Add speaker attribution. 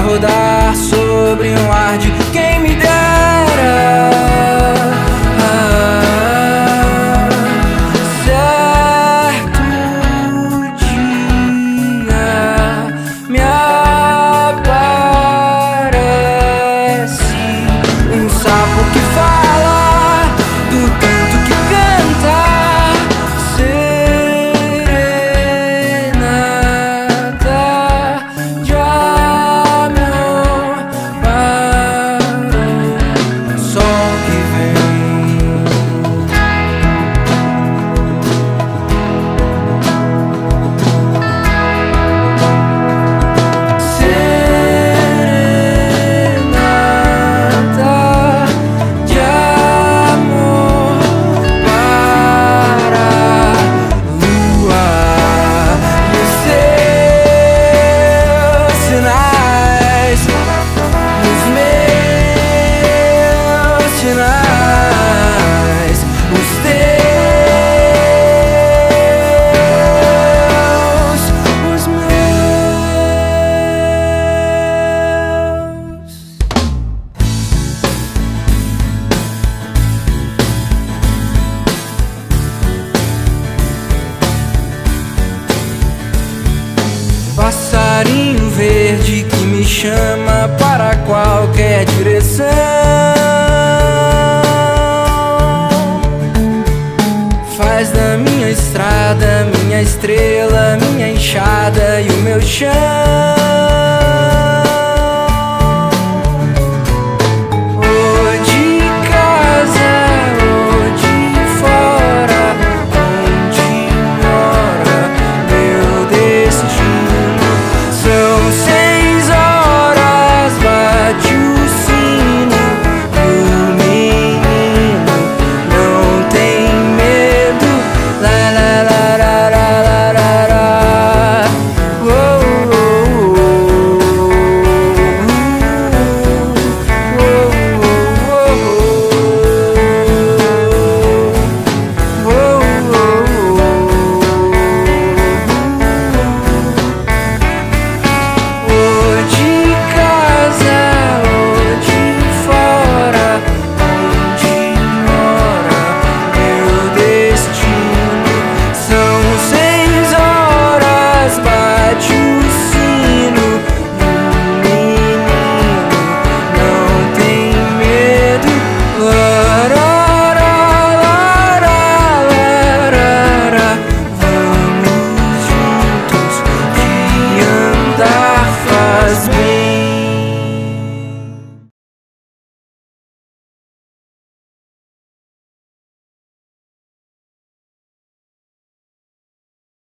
Speaker 1: Rodar sobre um ar de Passarinho verde que me chama para qualquer direção. Faz da minha estrada minha estrela, minha enxada e o meu chão.